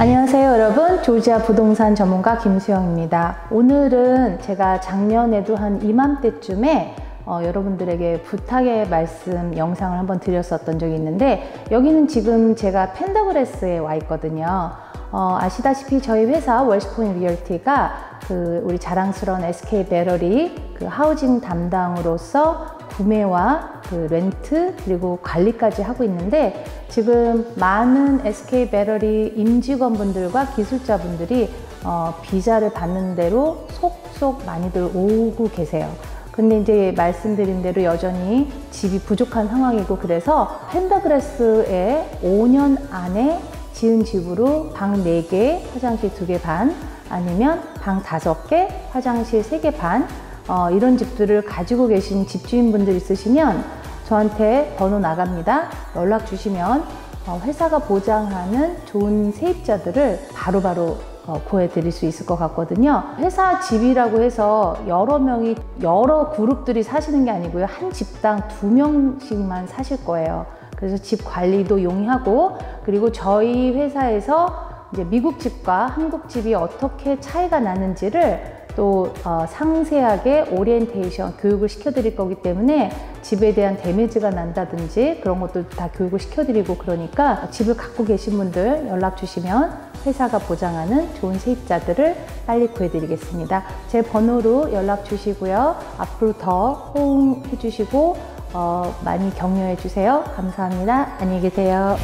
안녕하세요 여러분. 조지아 부동산 전문가 김수영입니다. 오늘은 제가 작년에도 한 이맘때쯤에 어, 여러분들에게 부탁의 말씀 영상을 한번 드렸었던 적이 있는데 여기는 지금 제가 펜더그레스에 와 있거든요. 어, 아시다시피 저희 회사 월스포인 리얼티가 그 우리 자랑스러운 SK 배러리 그 하우징 담당으로서 구매와 그 렌트 그리고 관리까지 하고 있는데 지금 많은 SK 배터리 임직원분들과 기술자분들이 어, 비자를 받는 대로 속속 많이들 오고 계세요. 근데 이제 말씀드린 대로 여전히 집이 부족한 상황이고 그래서 펜더그레스에 5년 안에 지은 집으로 방 4개, 화장실 2개 반 아니면 방 5개, 화장실 3개 반 어, 이런 집들을 가지고 계신 집주인분들 있으시면 저한테 번호 나갑니다. 연락 주시면 어, 회사가 보장하는 좋은 세입자들을 바로바로 어, 구해드릴 수 있을 것 같거든요. 회사 집이라고 해서 여러 명이 여러 그룹들이 사시는 게 아니고요. 한 집당 두 명씩만 사실 거예요. 그래서 집 관리도 용이하고 그리고 저희 회사에서 이제 미국 집과 한국 집이 어떻게 차이가 나는지를 또 어, 상세하게 오리엔테이션 교육을 시켜드릴 거기 때문에 집에 대한 데미지가 난다든지 그런 것도 다 교육을 시켜드리고 그러니까 집을 갖고 계신 분들 연락 주시면 회사가 보장하는 좋은 세입자들을 빨리 구해드리겠습니다. 제 번호로 연락 주시고요. 앞으로 더 호응해 주시고 어, 많이 격려해 주세요. 감사합니다. 안녕히 계세요.